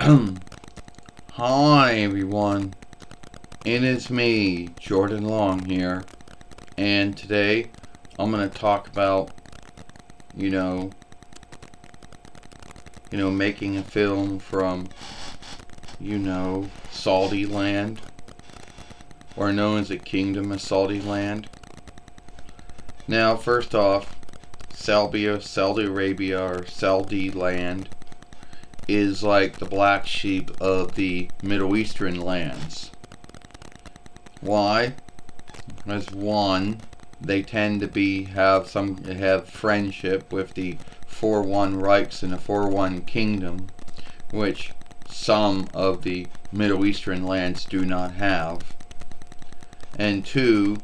Hi everyone, it is me, Jordan Long here, and today I'm going to talk about, you know, you know, making a film from, you know, Saudi land, or known as the Kingdom of Saudi land. Now, first off, Salbia, Saudi Arabia, or Saudi land is like the black sheep of the Middle Eastern lands. Why? As one, they tend to be have some have friendship with the 4-1 Reichs and the 4-1 Kingdom, which some of the Middle Eastern lands do not have. And two,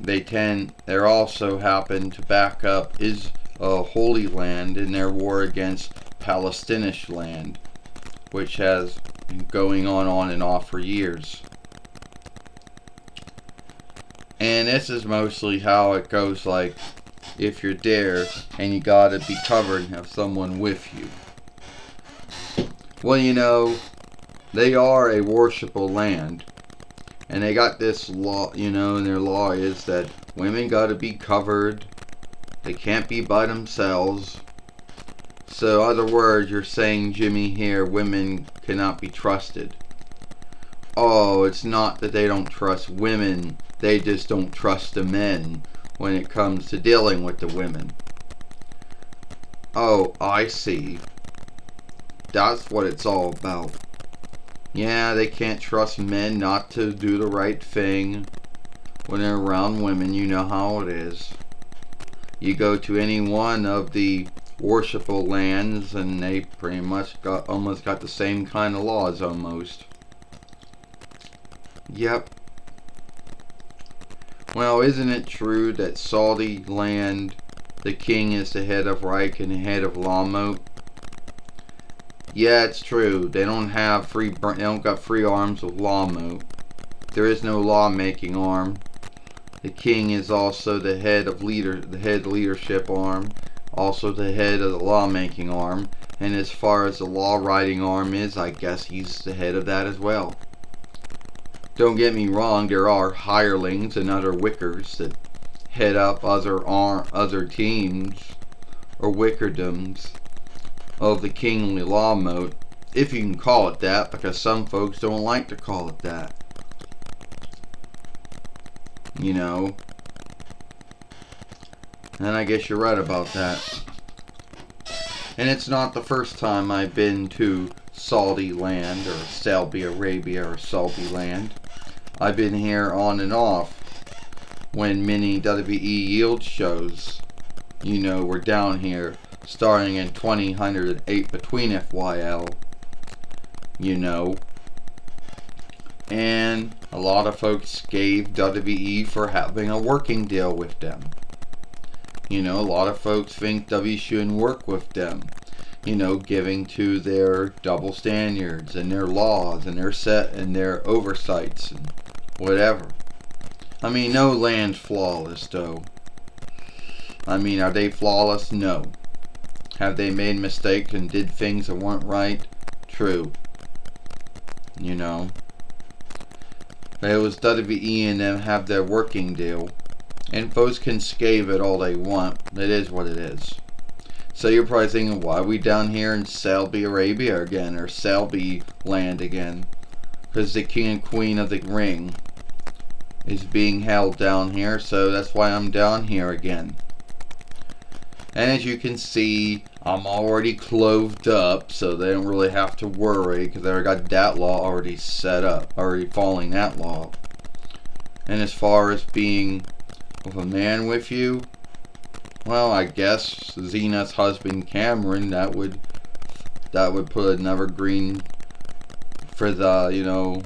they tend they also happen to back up is a holy land in their war against Palestinian land, which has been going on on and off for years. And this is mostly how it goes like if you're there and you gotta be covered and have someone with you. Well, you know, they are a worshipful land. And they got this law, you know, and their law is that women gotta be covered. They can't be by themselves. So, other words, you're saying, Jimmy, here, women cannot be trusted. Oh, it's not that they don't trust women. They just don't trust the men when it comes to dealing with the women. Oh, I see. That's what it's all about. Yeah, they can't trust men not to do the right thing when they're around women. You know how it is. You go to any one of the worshipful lands and they pretty much got almost got the same kind of laws almost. Yep. Well, isn't it true that Saudi land, the king is the head of Reich and the head of Lawmote? Yeah, it's true. They don't have free. They don't got free arms with Lawmote. There is no lawmaking arm. The king is also the head of leader, the head leadership arm, also the head of the lawmaking arm, and as far as the law writing arm is, I guess he's the head of that as well. Don't get me wrong, there are hirelings and other wickers that head up other arm, other teams or wickerdoms of the kingly law Lawmote, if you can call it that, because some folks don't like to call it that. You know, and I guess you're right about that. And it's not the first time I've been to Saudi land or Saudi Arabia or Saudi land. I've been here on and off when many WWE yield shows, you know, were down here starting in 2008 between FYL, you know. And a lot of folks gave WWE for having a working deal with them. You know, a lot of folks think W shouldn't work with them. You know, giving to their double standards and their laws and their set and their oversights and whatever. I mean, no land's flawless, though. I mean, are they flawless? No. Have they made mistakes and did things that weren't right? True. You know. But it was WWE and them have their working deal. And folks can scave it all they want. It is what it is. So you're probably thinking, why are we down here in Selby Arabia again? Or Selby land again? Because the king and queen of the ring is being held down here. So that's why I'm down here again. And as you can see, I'm already clothed up, so they don't really have to worry, because they got that law already set up, already following that law. And as far as being with a man with you, well, I guess Zena's husband Cameron, that would that would put another green for the, you know,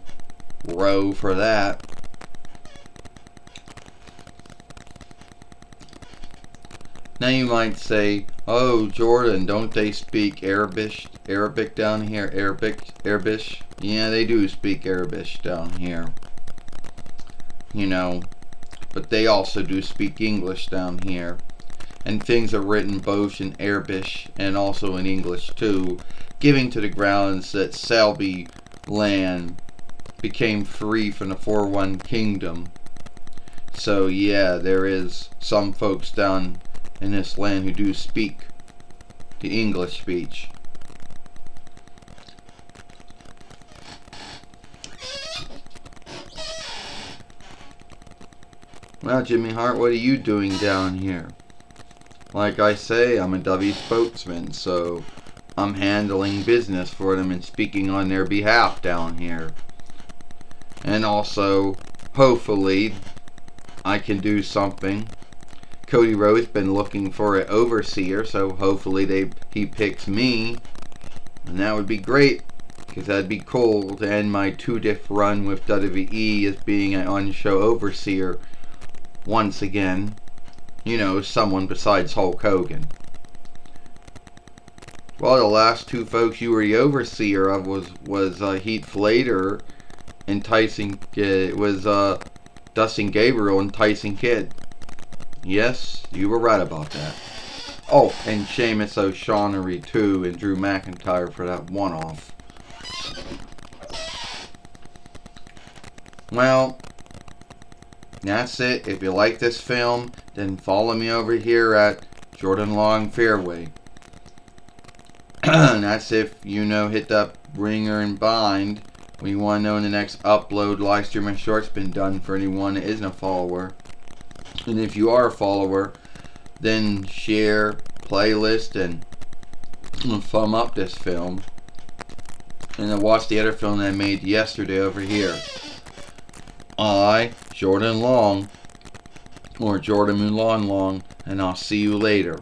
row for that. Now you might say, oh, Jordan, don't they speak Arabic, Arabic down here? Arabic, Arabic? Yeah, they do speak Arabic down here. You know, but they also do speak English down here. And things are written both in Arabic and also in English too. giving to the grounds that Selby land became free from the 4-1 kingdom. So yeah, there is some folks down in this land who do speak the English speech. Well, Jimmy Hart, what are you doing down here? Like I say, I'm a W spokesman, so I'm handling business for them and speaking on their behalf down here. And also, hopefully, I can do something. Cody Rhodes been looking for an overseer, so hopefully they he picks me. And that would be great, because that'd be cool to end my two-diff run with WWE as being an on-show overseer once again. You know, someone besides Hulk Hogan. Well, the last two folks you were the overseer of was was uh, Heath Slater and Tyson. It was uh, Justin Gabriel and Tyson Kidd. Yes, you were right about that. Oh, and Sheamus O'Shaughnessy too, and Drew McIntyre for that one-off. Well, that's it. If you like this film, then follow me over here at Jordan Long Fairway. And that's if you know hit that ringer and bind when you want to know when the next upload live stream and short's been done for anyone that isn't a follower. And if you are a follower, then share, playlist, and thumb up this film. And then watch the other film that I made yesterday over here. I, Jordan Long, or Jordan Mulan Long, and I'll see you later.